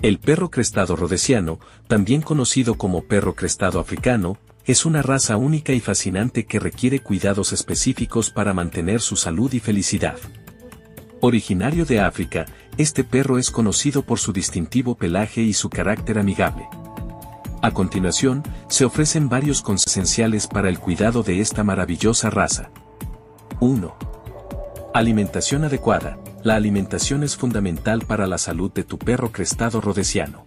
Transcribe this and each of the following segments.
El perro crestado rodesiano, también conocido como perro crestado africano, es una raza única y fascinante que requiere cuidados específicos para mantener su salud y felicidad. Originario de África, este perro es conocido por su distintivo pelaje y su carácter amigable. A continuación, se ofrecen varios consejos esenciales para el cuidado de esta maravillosa raza. 1. Alimentación adecuada. La alimentación es fundamental para la salud de tu perro crestado rodesiano.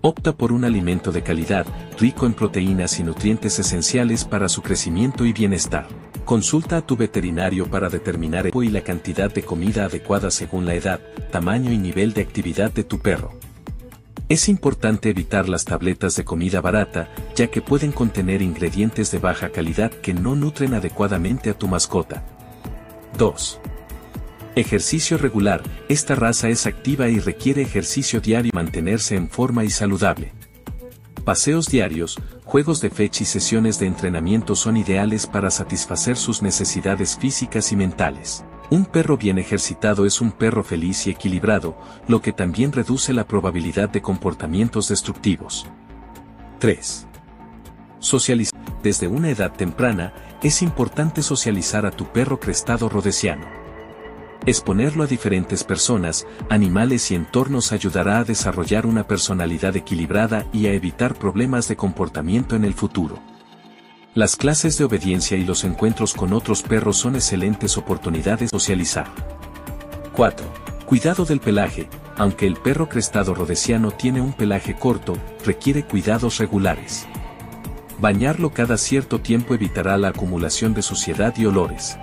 Opta por un alimento de calidad, rico en proteínas y nutrientes esenciales para su crecimiento y bienestar. Consulta a tu veterinario para determinar el y la cantidad de comida adecuada según la edad, tamaño y nivel de actividad de tu perro. Es importante evitar las tabletas de comida barata, ya que pueden contener ingredientes de baja calidad que no nutren adecuadamente a tu mascota. 2. Ejercicio regular. Esta raza es activa y requiere ejercicio diario para mantenerse en forma y saludable. Paseos diarios, juegos de fecha y sesiones de entrenamiento son ideales para satisfacer sus necesidades físicas y mentales. Un perro bien ejercitado es un perro feliz y equilibrado, lo que también reduce la probabilidad de comportamientos destructivos. 3. Socializar. Desde una edad temprana, es importante socializar a tu perro crestado rodesiano. Exponerlo a diferentes personas, animales y entornos ayudará a desarrollar una personalidad equilibrada y a evitar problemas de comportamiento en el futuro. Las clases de obediencia y los encuentros con otros perros son excelentes oportunidades de socializar. 4. Cuidado del pelaje. Aunque el perro crestado rodesiano tiene un pelaje corto, requiere cuidados regulares. Bañarlo cada cierto tiempo evitará la acumulación de suciedad y olores.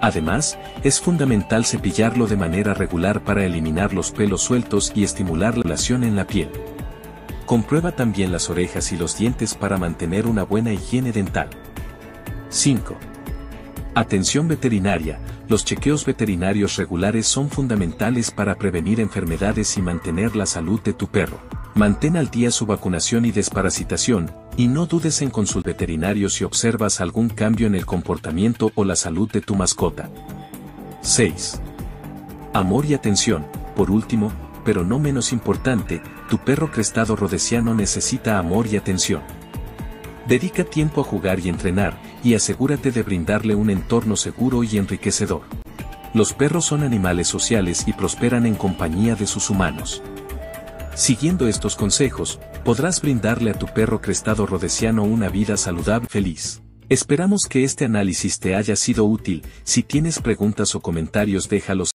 Además, es fundamental cepillarlo de manera regular para eliminar los pelos sueltos y estimular la relación en la piel. Comprueba también las orejas y los dientes para mantener una buena higiene dental. 5. Atención veterinaria. Los chequeos veterinarios regulares son fundamentales para prevenir enfermedades y mantener la salud de tu perro. Mantén al día su vacunación y desparasitación, y no dudes en consultar veterinario si observas algún cambio en el comportamiento o la salud de tu mascota. 6. Amor y atención. Por último, pero no menos importante, tu perro crestado rodesiano necesita amor y atención. Dedica tiempo a jugar y entrenar, y asegúrate de brindarle un entorno seguro y enriquecedor. Los perros son animales sociales y prosperan en compañía de sus humanos. Siguiendo estos consejos, podrás brindarle a tu perro crestado rodesiano una vida saludable y feliz. Esperamos que este análisis te haya sido útil, si tienes preguntas o comentarios déjalos